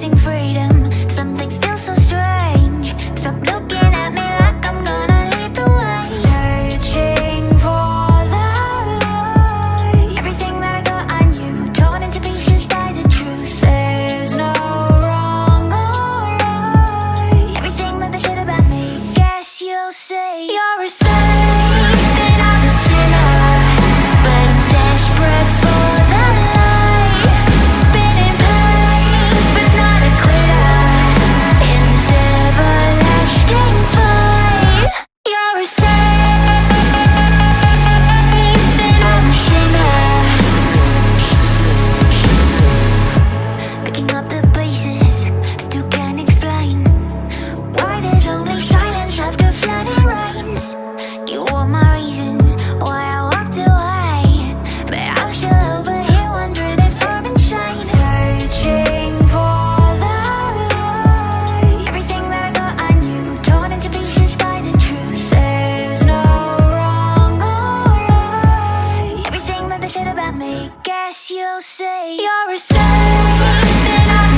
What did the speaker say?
chasing freedom. guess you'll say you're a saint.